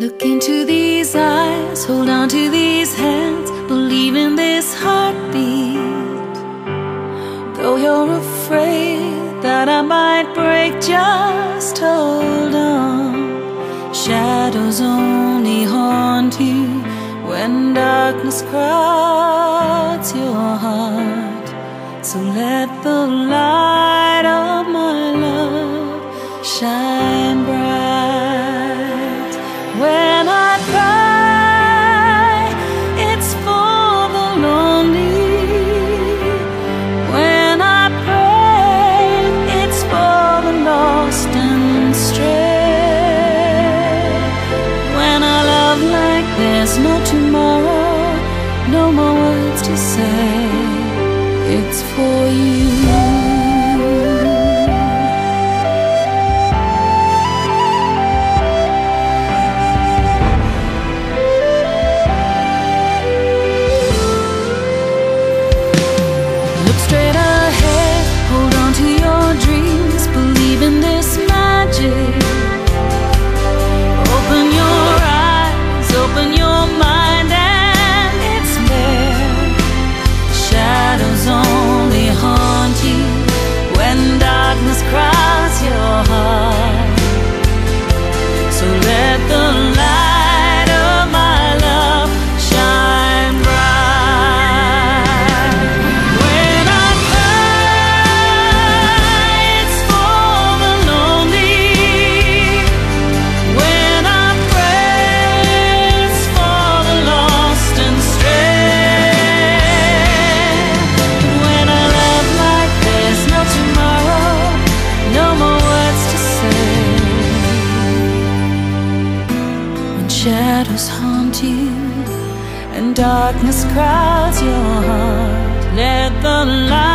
Look into these eyes, hold on to these hands, believe in this heartbeat. Though you're afraid that I might break, just hold on. Shadows only haunt you when darkness crowds your heart. So let the light of my love shine bright. There's no tomorrow, no more words to say. It's for you. Straight you and darkness crowds your heart, let the light